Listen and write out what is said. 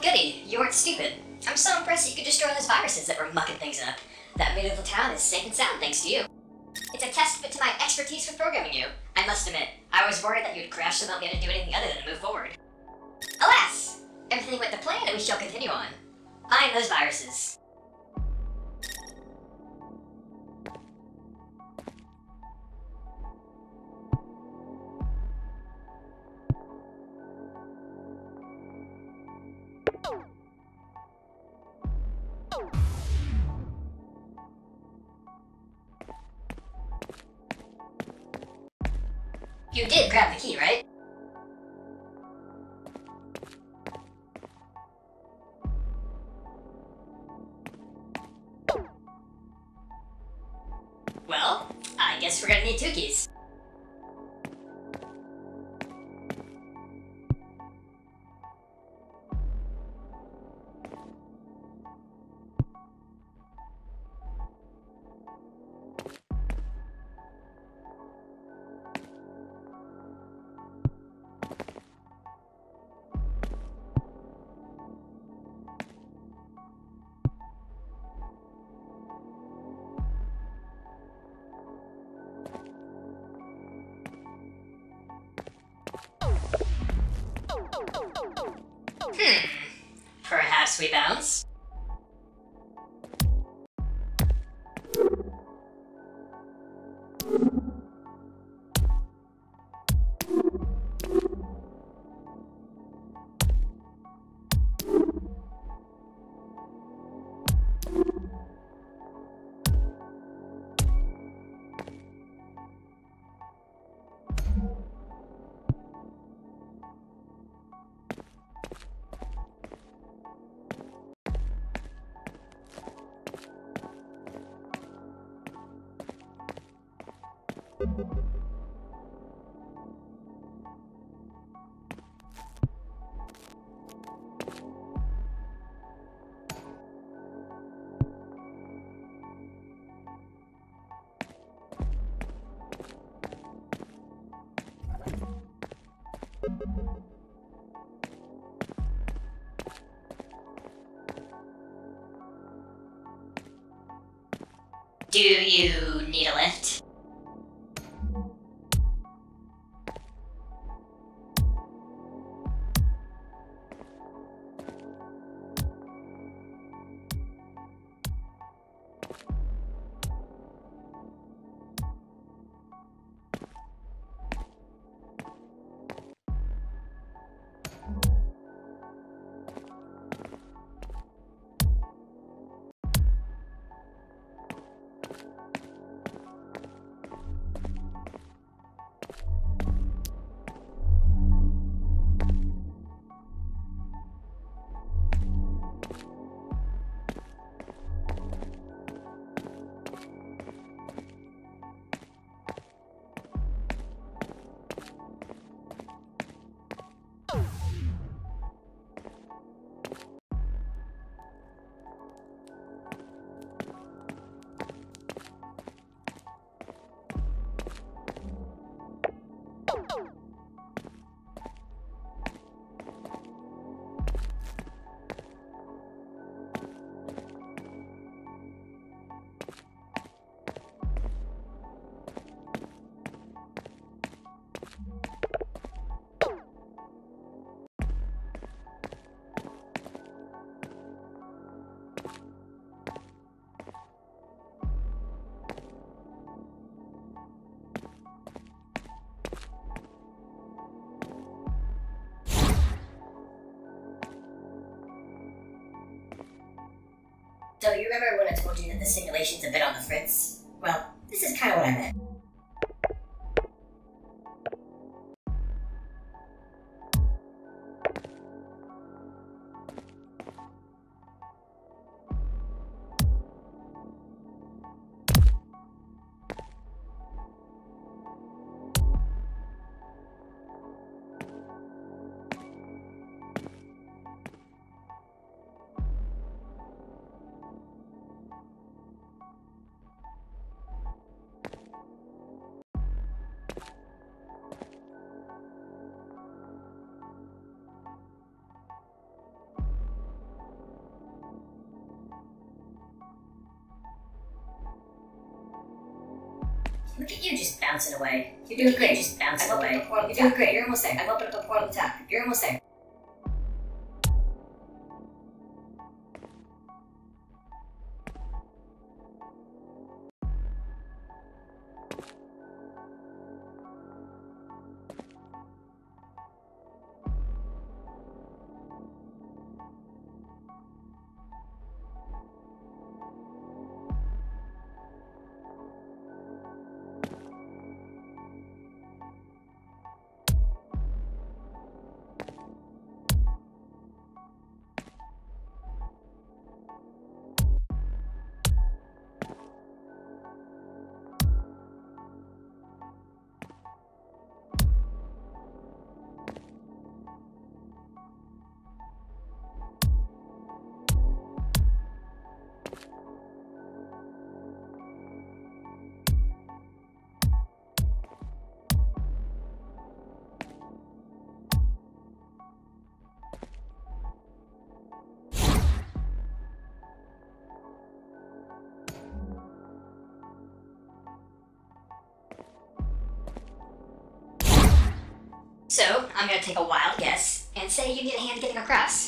Goody. You weren't stupid. I'm so impressed you could destroy those viruses that were mucking things up. That medieval town is safe and sound thanks to you. It's a testament to my expertise with programming you. I must admit, I was worried that you'd crash the not and do anything other than move forward. Alas! Everything went to plan and we shall continue on. Find those viruses. You did grab the key, right? Well, I guess we're gonna need two keys. Hmm. Perhaps we bounce? Do you need a lift? So you remember when I told you that the simulation's a bit on the fritz? Well, this is kind of what I meant. Look at you just bouncing away. You're doing great. Just bouncing away. up a portal. You're doing great. You're almost there. I'm opening up a portal at the top. You're almost there. So, I'm gonna take a wild guess and say you need a hand getting across.